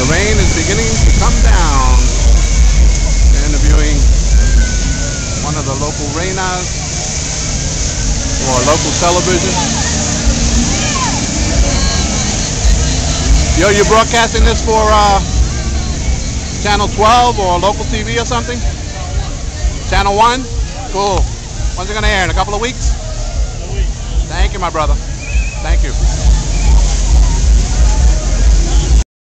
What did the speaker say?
The rain is beginning to come down. Interviewing one of the local reinas for local television. Yo, you broadcasting this for uh, Channel 12 or local TV or something? Channel 1? Cool. When's it going to air? In a couple of weeks? Thank you, my brother. Thank you.